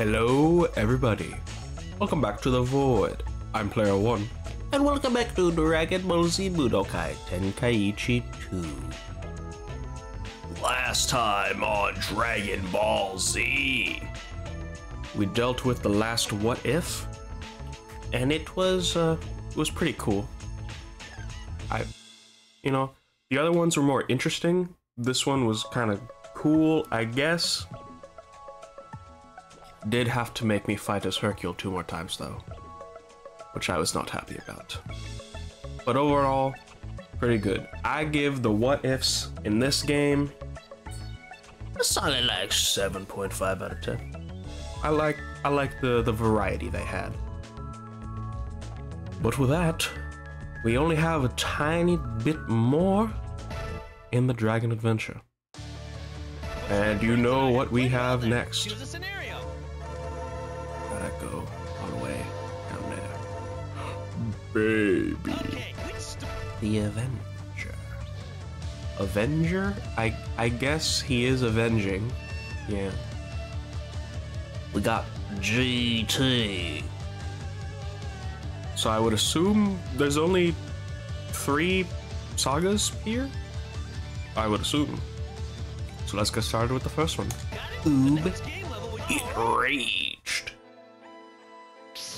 Hello, everybody. Welcome back to the Void. I'm Player One, and welcome back to Dragon Ball Z Budokai Tenkaichi 2. Last time on Dragon Ball Z, we dealt with the last what if, and it was uh, it was pretty cool. I, you know, the other ones were more interesting. This one was kind of cool, I guess. Did have to make me fight as Hercule two more times though, which I was not happy about. But overall, pretty good. I give the what ifs in this game a solid like 7.5 out of 10. I like I like the the variety they had. But with that, we only have a tiny bit more in the Dragon Adventure. And you know what we have next. Go all the way down there. Baby. Okay, The Avenger. Avenger? I I guess he is avenging. Yeah. We got GT. So I would assume there's only three sagas here? I would assume. So let's get started with the first one. got it? The Oob. next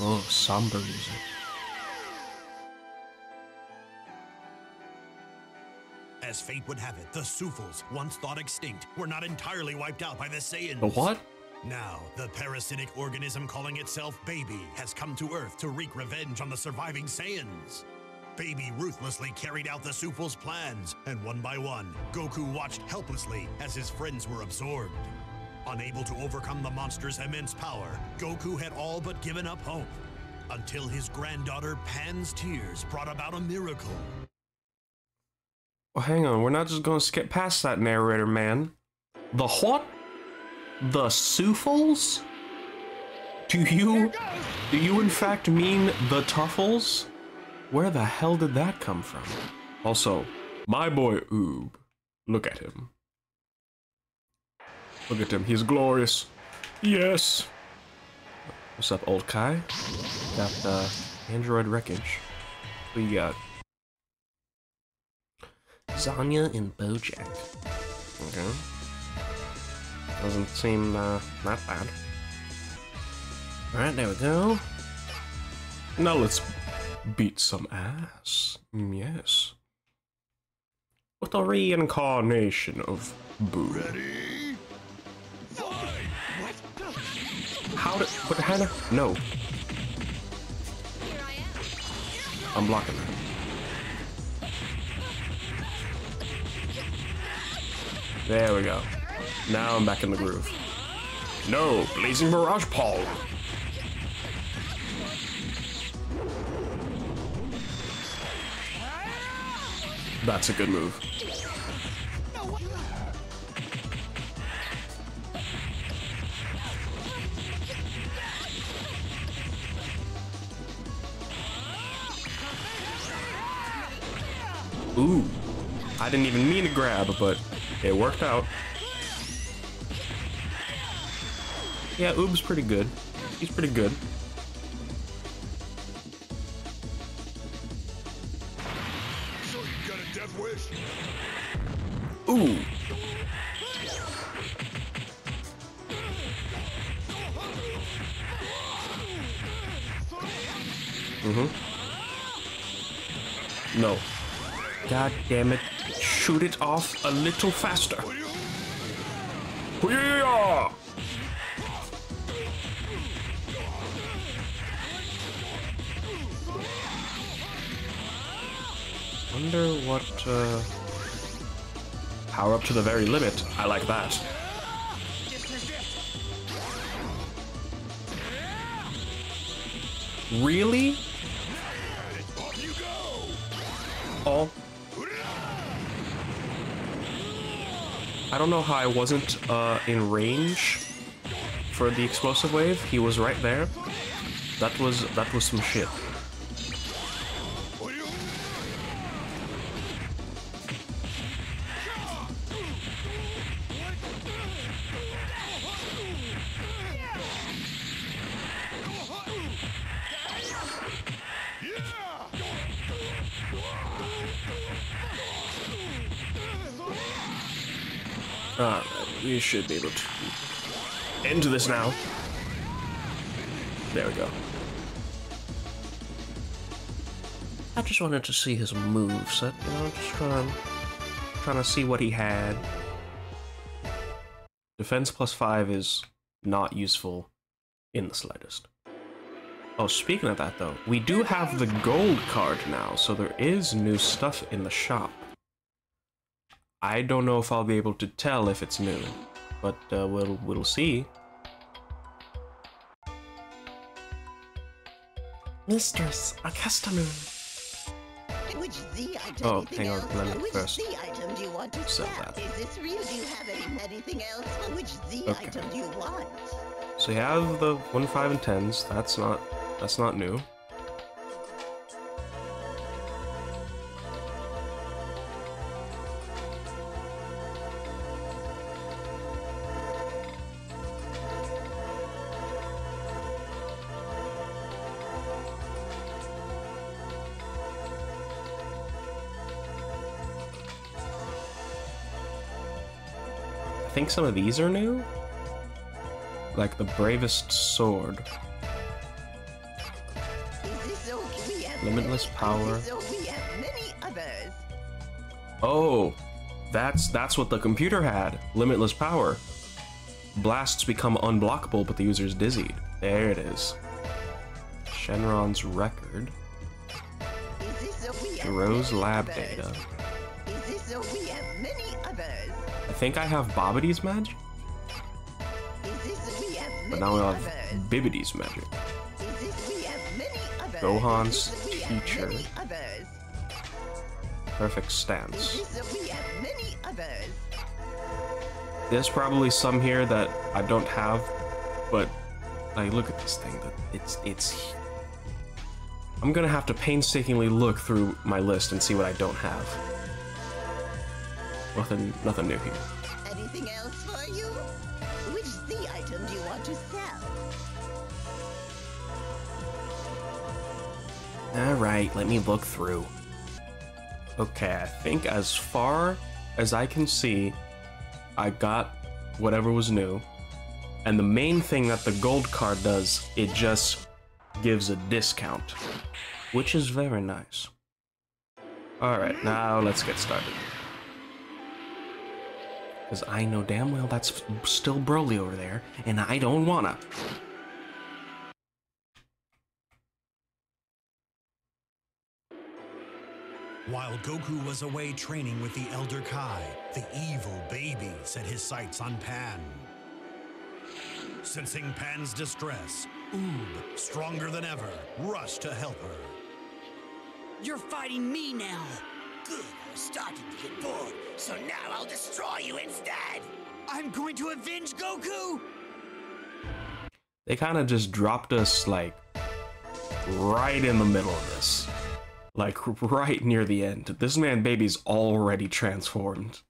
Oh, somber music. As fate would have it, the Sufals, once thought extinct, were not entirely wiped out by the Saiyans. The what? Now, the parasitic organism calling itself Baby has come to Earth to wreak revenge on the surviving Saiyans. Baby ruthlessly carried out the Sufals' plans, and one by one, Goku watched helplessly as his friends were absorbed. Unable to overcome the monster's immense power, Goku had all but given up hope. Until his granddaughter Pan's tears brought about a miracle. Well, hang on. We're not just going to skip past that narrator, man. The what? The Sufals? Do you, do you in fact mean the Tuffles? Where the hell did that come from? Also, my boy Oob. Look at him. Look at him. He's glorious. Yes. What's up, old Kai? Got uh, Android wreckage. What you got? Zangya and Bojack. Okay. Doesn't seem uh, that bad. Alright, there we go. Now let's beat some ass. Mm, yes. With the reincarnation of Buu. Ready? How did. But Hannah? No. I'm blocking that. There we go. Now I'm back in the groove. No, Blazing Mirage Paul. That's a good move. Ooh. I didn't even mean to grab, but it worked out. Yeah, Oob's pretty good. He's pretty good. Damn it. Shoot it off a little faster. Yeah! Wonder what, uh... Power up to the very limit. I like that. Really? Off I don't know how I wasn't uh, in range for the explosive wave. He was right there. That was that was some shit. Should be able to end this now. There we go. I just wanted to see his moveset, you know, just trying, trying to see what he had. Defense plus five is not useful in the slightest. Oh, speaking of that though, we do have the gold card now, so there is new stuff in the shop. I don't know if I'll be able to tell if it's new, but uh, we'll we'll see. Mistress, a customer. Which Z item? Oh, hang on, else? let me Which first Z item do you want to sell sell? that. Is this real? Do you have any, anything else? Which Z Okay. item do you want? So you have the one, five, and tens. That's not that's not new. Think some of these are new. Like the bravest sword. Limitless power. Oh, that's that's what the computer had. Limitless power. Blasts become unblockable, but the user is dizzied. There it is. Shenron's record. Rose lab data. Think I have Babidi's magic, but now we have. Bibidi's magic. Gohan's teacher. Perfect stance. There's probably some here that I don't have, but like look at this thing. It's it's. I'm gonna have to painstakingly look through my list and see what I don't have. Nothing, nothing new here. Anything else for you? Which Z item do you want to sell? All right, let me look through. Okay, I think as far as I can see, I got whatever was new. And the main thing that the gold card does, it just gives a discount, which is very nice. All right, now let's get started. Because I know damn well that's still Broly over there, and I don't wanna. While Goku was away training with the Elder Kai, the evil baby set his sights on Pan. Sensing Pan's distress, Oob, stronger than ever, rushed to help her. You're fighting me now. Good. I was starting to get bored, so now I'll destroy you instead. I'm going to avenge Goku. they kind of just dropped us like right in the middle of this like right near the end this man baby's already transformed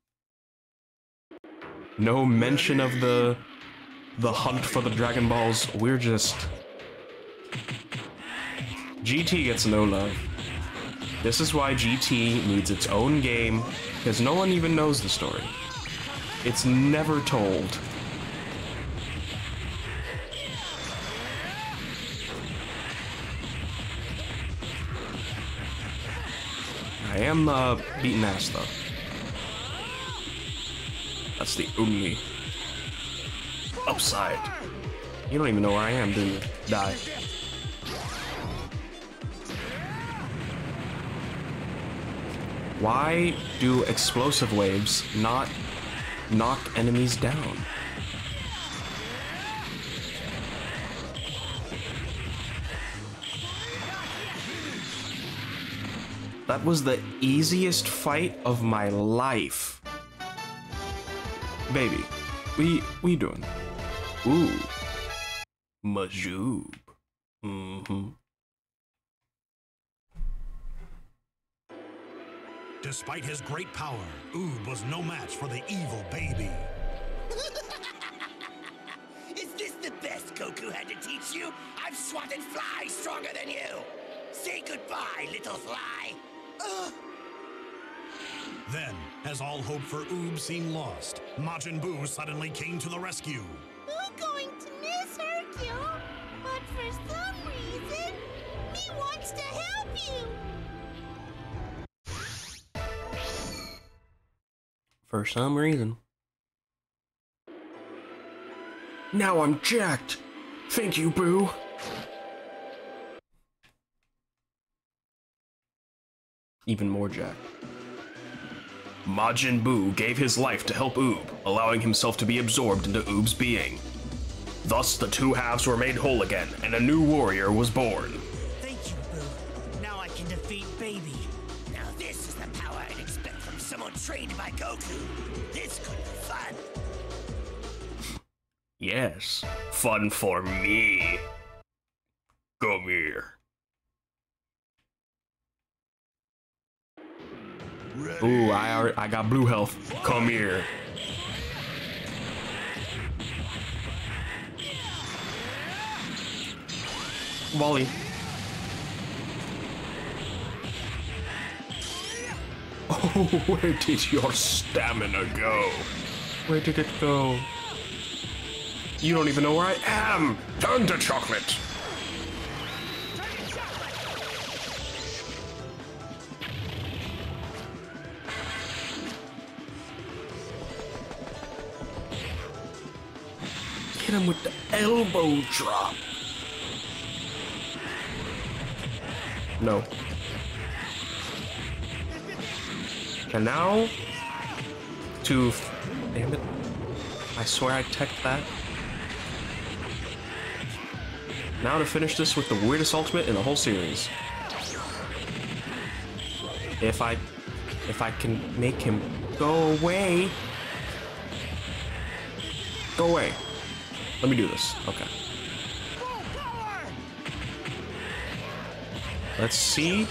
no mention of the the hunt for the dragon balls we're just gt gets no love this is why gt needs its own game because no one even knows the story it's never told I am uh, beating ass though. That's the only upside. You don't even know where I am, do you? Die. Why do explosive waves not knock enemies down? That was the easiest fight of my life. Baby, we we doing? Ooh, Majuub. Mm-hmm. Despite his great power, Oob was no match for the evil baby. Is this the best Goku had to teach you? I've swatted flies stronger than you. Say goodbye, little fly. Ugh. Then, as all hope for Oob seemed lost, Majin Buu suddenly came to the rescue. For some reason. Now I'm jacked. Thank you, Buu. Even more jacked. Majin Buu gave his life to help Oob, allowing himself to be absorbed into Oob's being. Thus, the two halves were made whole again, and a new warrior was born. Thank you, Buu. Now I can defeat Baby. Now this is the power I'd expect from someone trained by Goku. This could be fun. Yes, fun for me. Come here. Ooh, I alre- I got blue health. Come here. Volley. Oh, where did your stamina go? Where did it go? You don't even know where I am! Turn to chocolate! Hit him with the elbow drop. No. And now, to, damn it, I swear I teched that. Now to finish this with the weirdest ultimate in the whole series. If I, if I can make him go away. Go away. Let me do this. Okay. Let's see.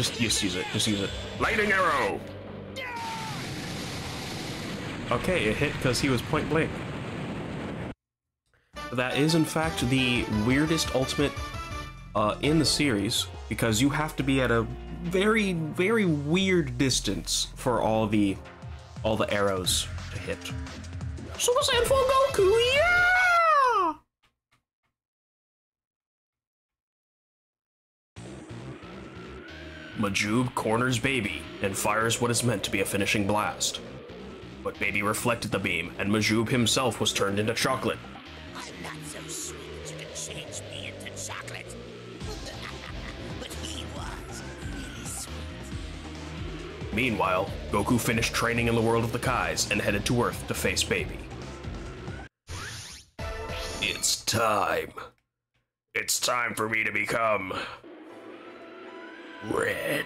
Just just use it. Just use it. Lightning arrow. Okay, it hit because he was point blank. That is in fact the weirdest ultimate uh, in the series because you have to be at a very very weird distance for all the all the arrows to hit. Super Saiyan 4 Goku, yeah! Majuub corners Baby and fires what is meant to be a finishing blast. But Baby reflected the beam, and Majuub himself was turned into chocolate. I'm not so sweet you can change me into chocolate. but he was really sweet. Meanwhile, Goku finished training in the world of the Kais and headed to Earth to face Baby. It's time. It's time for me to become red.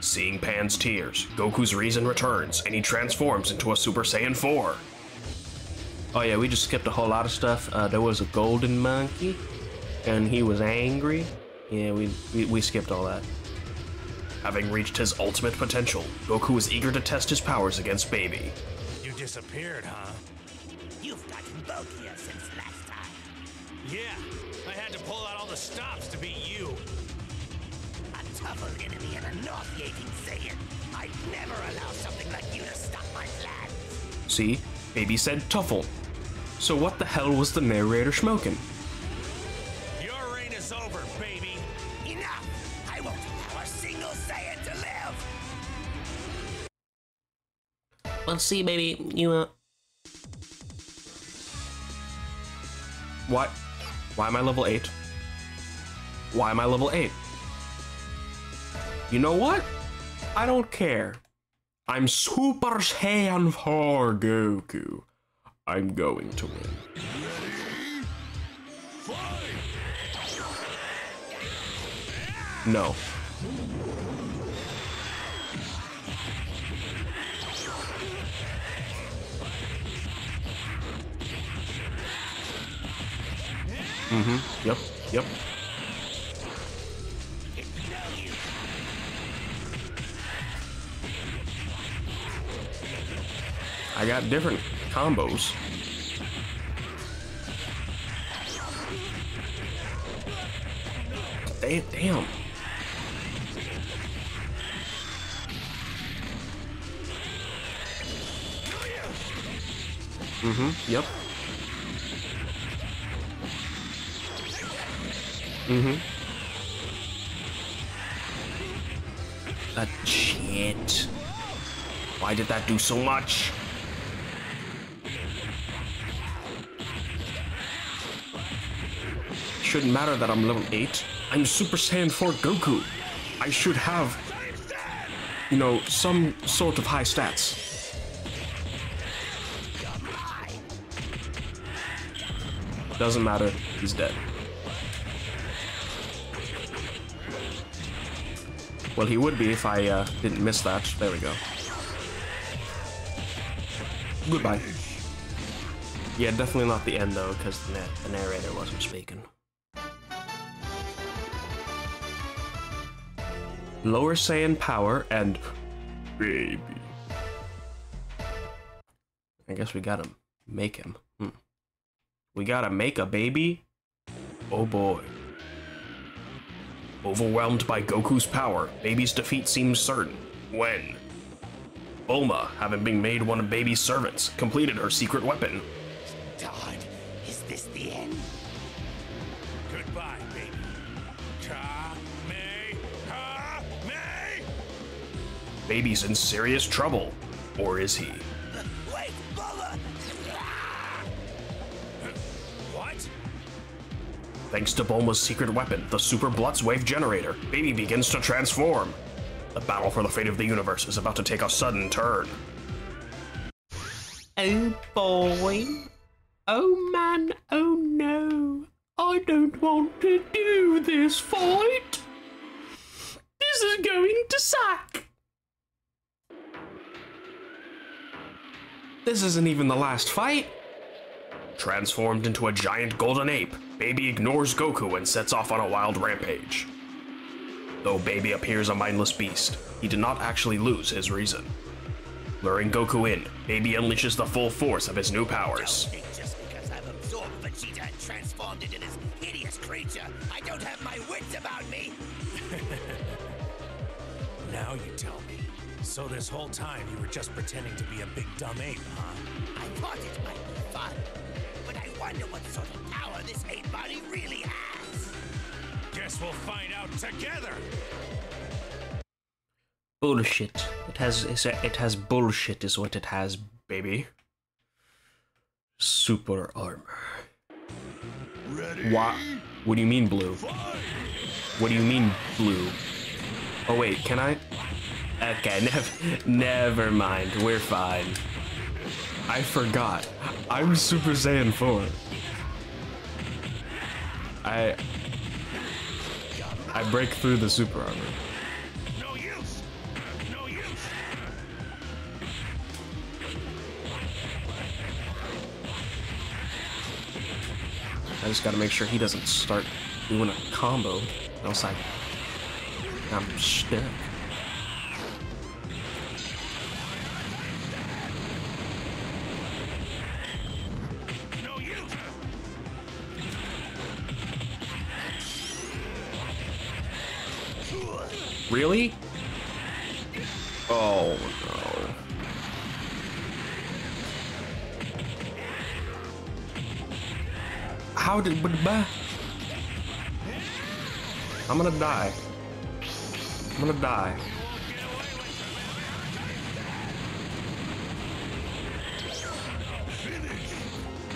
Seeing Pan's tears, Goku's reason returns and he transforms into a Super Saiyan 4. Oh yeah, we just skipped a whole lot of stuff. Uh, there was a golden monkey, and he was angry. Yeah, we, we we skipped all that. Having reached his ultimate potential, Goku is eager to test his powers against Baby. You disappeared, huh? You've gotten bulkier since last time. Yeah, I had to pull out all the stops to beat you. A tougher enemy and a nauseating Saiyan. I'd never allow something like you to stop my plans. See, Baby said Tuffle. So what the hell was the narrator smoking? Your reign is over, baby. Enough! I won't allow a single Saiyan to live! Well, see, baby, you uh. What? Why am I level 8? Why am I level 8? You know what? I don't care. I'm Super Saiyan 4 Goku. I'm going to win. No. Mm-hmm. Yep. Yep. I got different combos. Damn, damn. Mm-hmm, yep. Mm-hmm. That shit. Why did that do so much? Shouldn't matter that I'm level 8. I'm Super Saiyan 4 Goku. I should have, you know, some sort of high stats. Doesn't matter, he's dead. Well, he would be if I uh, didn't miss that. There we go. Goodbye. Yeah, definitely not the end though, because the, the narrator wasn't speaking. Lower Saiyan power and baby. I guess we gotta make him. Hmm. We gotta make a baby? Oh boy. Overwhelmed by Goku's power, Baby's defeat seems certain. When? Bulma, having been made one of Baby's servants, completed her secret weapon. God, is this the end? Goodbye, baby. Ka me ha me. Baby's in serious trouble. Or is he? Thanks to Bulma's secret weapon, the Super Blutz Wave Generator, Baby begins to transform. The battle for the fate of the universe is about to take a sudden turn. Oh boy. Oh man, oh no. I don't want to do this fight. This is going to suck. This isn't even the last fight. Transformed into a giant golden ape, Baby ignores Goku and sets off on a wild rampage. Though Baby appears a mindless beast, he did not actually lose his reason. Luring Goku in, Baby unleashes the full force of his new powers. Don't think just because I've absorbed Vegeta and transformed into this hideous creature, I don't have my wits about me. Now you tell me. So this whole time you were just pretending to be a big dumb ape, huh? I thought it might be fun, but I wonder what sort of power this ape body really has. Guess we'll find out together. Bullshit. It has it has bullshit is what it has, baby. Super armor. Ready? What? What do you mean blue? What do you mean blue? Oh wait, can I? Okay, never, never mind. We're fine. I forgot. I'm Super Saiyan 4. I I break through the super armor. No use. No use. I just gotta make sure he doesn't start doing a combo. Else I I'm stuck. Really? Oh no. How did. I'm gonna die. I'm gonna die.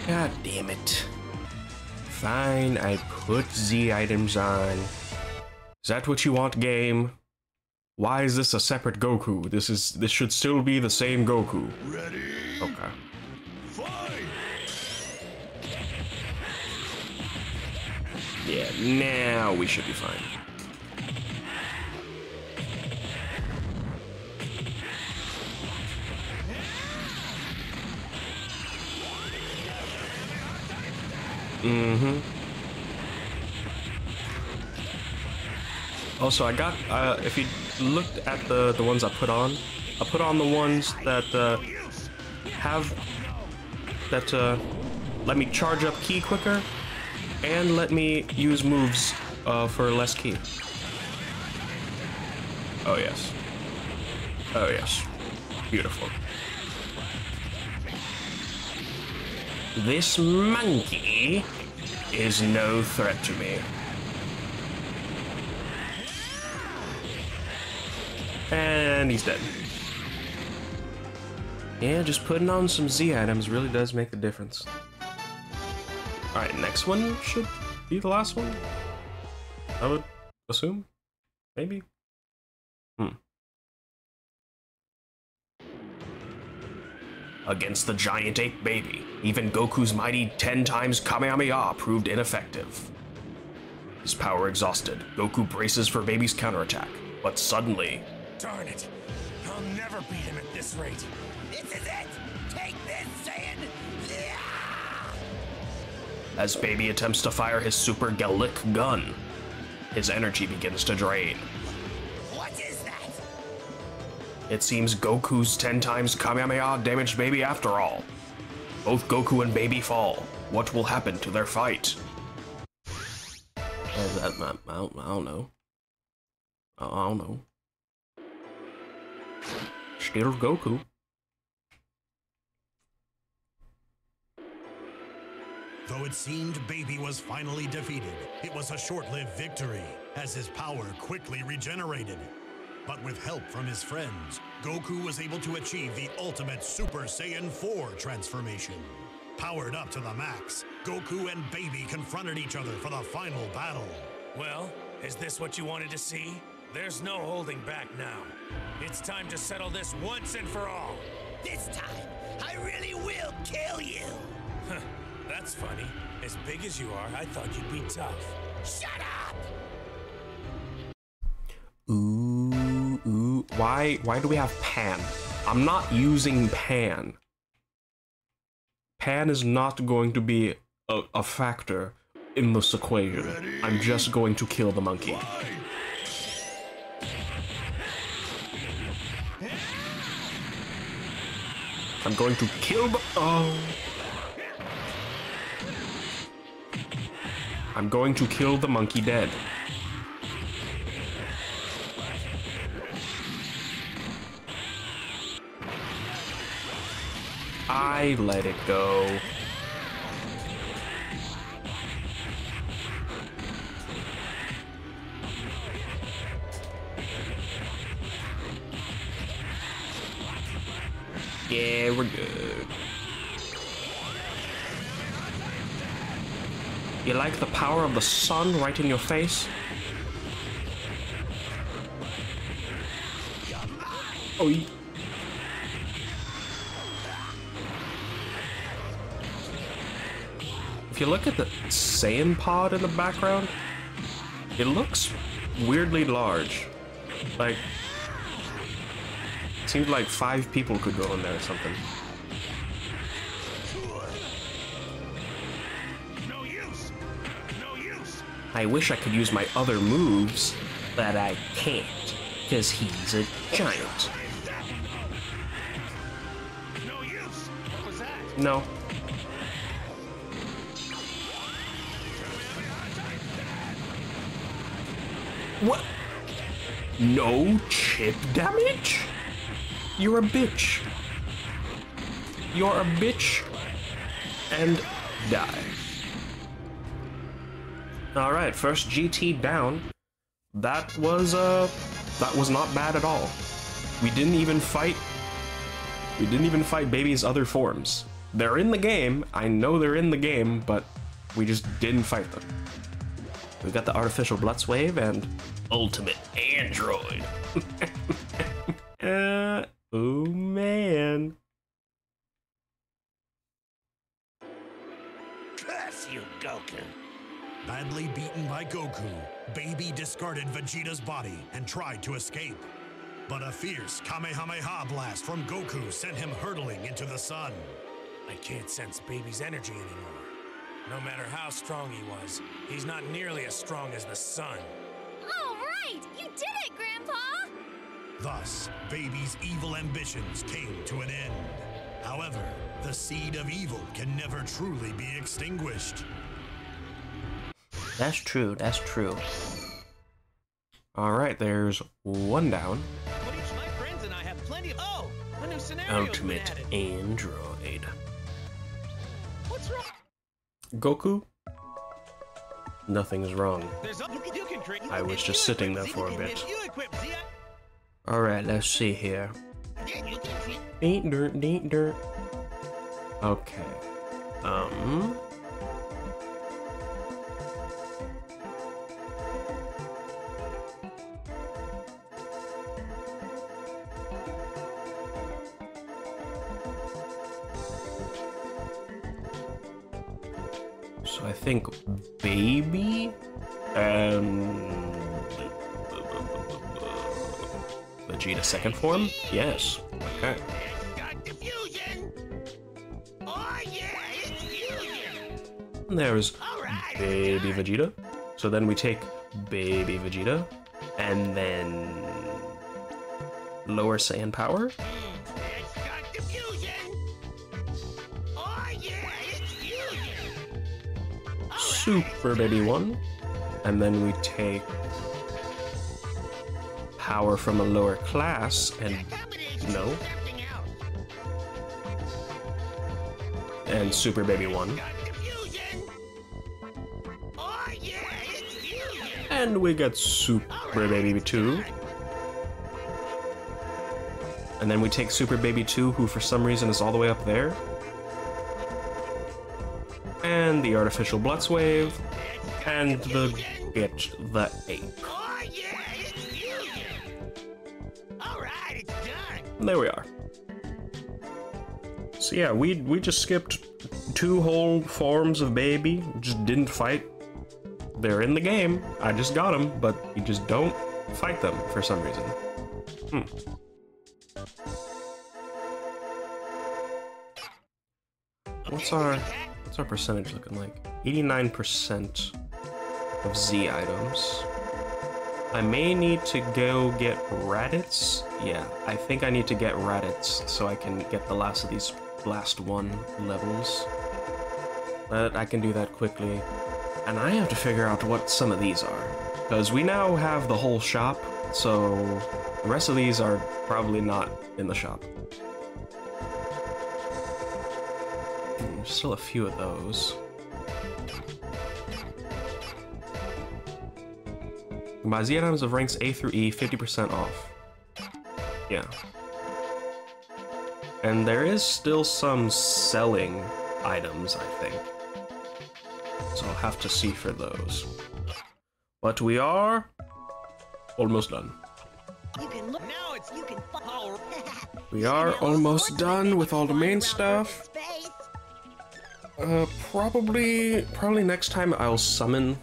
God damn it. Fine, I put Z items on. Is that what you want, game? Why is this a separate Goku? This is this should still be the same Goku. Ready? Okay. Fight. Yeah, now we should be fine. Mm-hmm. Also, I got, uh, if you looked at the, the ones I put on, I put on the ones that, uh, have, that, uh, let me charge up ki quicker, and let me use moves uh, for less ki. Oh yes. Oh yes. Beautiful. This monkey is no threat to me. And he's dead. Yeah, just putting on some Z items really does make a difference. Alright, next one should be the last one? I would assume? Maybe? Hmm. Against the giant ape baby, even Goku's mighty 10 times Kamehameha proved ineffective. His power exhausted, Goku braces for baby's counterattack, but suddenly, Darn it. I'll never beat him at this rate. This is it! Take this, Saiyan! Yeah! as baby attempts to fire his super Galick gun, his energy begins to drain. What is that? It seems Goku's 10 times Kamehameha damaged baby after all. Both Goku and baby fall. What will happen to their fight? That, I, I don't, I don't know. I I don't know. Still Goku. Though it seemed Baby was finally defeated, it was a short-lived victory, as his power quickly regenerated. But with help from his friends, Goku was able to achieve the ultimate Super Saiyan 4 transformation. Powered up to the max, Goku and Baby confronted each other for the final battle. Well, is this what you wanted to see? There's no holding back now. It's time to settle this once and for all. This time, I really will kill you! Huh, That's funny. As big as you are, I thought you'd be tough. Shut up! Ooh, ooh. Why, why do we have Pan? I'm not using Pan. Pan is not going to be a, a factor in this equation. I'm just going to kill the monkey. I'm going to kill the. Oh. I'm going to kill the monkey dead. I let it go. Yeah, we're good. You like the power of the sun right in your face? Oh, If you look at the Saiyan pod in the background, it looks weirdly large. Like, seems like five people could go in there or something. No use! No use! I wish I could use my other moves, but I can't, because he's a giant. No. What? No chip damage? You're a bitch. You're a bitch. And die. Alright, first GT down. That was, uh, that was not bad at all. We didn't even fight we didn't even fight Baby's other forms. They're in the game. I know they're in the game, but we just didn't fight them. We got the artificial Blutz wave and ultimate android. Baby discarded Vegeta's body and tried to escape. But a fierce Kamehameha blast from Goku sent him hurtling into the sun. I can't sense baby's energy anymore. No matter how strong he was, he's not nearly as strong as the sun. All right! You did it, Grandpa! Thus, Baby's evil ambitions came to an end. However, the seed of evil can never truly be extinguished. That's true, that's true. Alright, there's one down. But each of my friends and I have plenty of. Oh, a new scenario. Ultimate Android. What's wrong? Goku? Nothing's wrong. There's you can, drink. I was if just sitting there for a bit. If you equip Z, Alright, let's see here. Ain't dirt, ain't dirt. Okay. Um. Think baby and um, Vegeta second form? Yes. Okay. There's baby Vegeta. So then we take baby Vegeta and then lower Saiyan power. Oh yeah! Super baby one. And then we take power from a lower class and no. and super baby one. And we get super baby two. And then we take Super Baby 2, who for some reason is all the way up there. And the Artificial Blitz Wave. And the bitch, the ape. There we are. So yeah, we we just skipped two whole forms of baby. Just didn't fight. They're in the game. I just got them, but you just don't fight them for some reason. Hmm. What's our what's our percentage looking like? 89% of Z items. I may need to go get Raditz. Yeah, I think I need to get Raditz so I can get the last of these last one levels. But I can do that quickly. And I have to figure out what some of these are. Because we now have the whole shop, so the rest of these are probably not in the shop. There's still a few of those. Buy Z items of ranks A through E, 50% off. Yeah. And there is still some selling items, I think. So I'll have to see for those. But we are almost done. You can look. Now it's You can. fi- We are almost done with all the main stuff. Uh, probably, probably next time I'll summon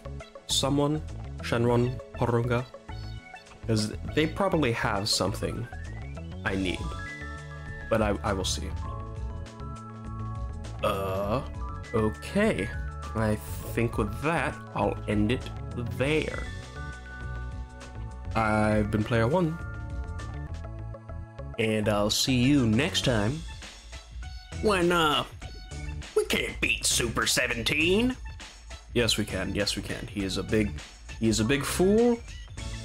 someone, Shenron, Porunga, because they probably have something I need, but I, I will see. Uh, okay. I think with that, I'll end it there. I've been Player One, and I'll see you next time when, uh, can't beat Super 17. Yes, we can. Yes, we can. He is a big, he is a big fool,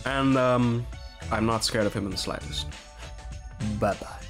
and um, I'm not scared of him in the slightest. Bye bye.